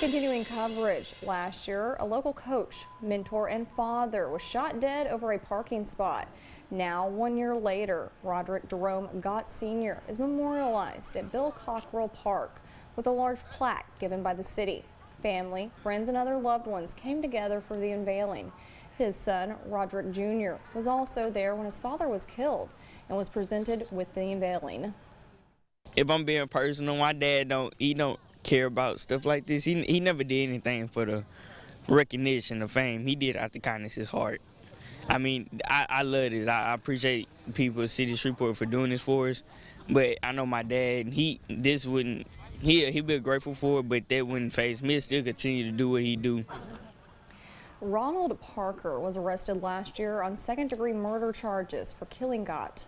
Continuing coverage, last year, a local coach, mentor, and father was shot dead over a parking spot. Now, one year later, Roderick Jerome Gott Sr. is memorialized at Bill Cockrell Park with a large plaque given by the city. Family, friends, and other loved ones came together for the unveiling. His son, Roderick Jr., was also there when his father was killed and was presented with the unveiling. If I'm being personal, my dad don't he don't care about stuff like this. He he never did anything for the recognition, the fame. He did out the kindness of his heart. I mean, I, I love this. I, I appreciate people at City Shreveport for doing this for us. But I know my dad, he this wouldn't he he'd be grateful for it, but that wouldn't faze me. He'll still continue to do what he do. Ronald Parker was arrested last year on second degree murder charges for killing Gott.